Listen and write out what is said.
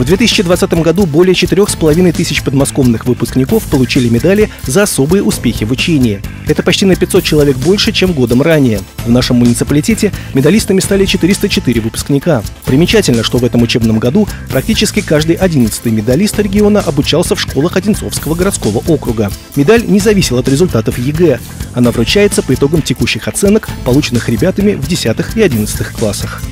В 2020 году более 4,5 тысяч подмосковных выпускников получили медали за особые успехи в учении. Это почти на 500 человек больше, чем годом ранее. В нашем муниципалитете медалистами стали 404 выпускника. Примечательно, что в этом учебном году практически каждый 11 медалист региона обучался в школах Одинцовского городского округа. Медаль не зависела от результатов ЕГЭ. Она вручается по итогам текущих оценок, полученных ребятами в 10 и 11 классах.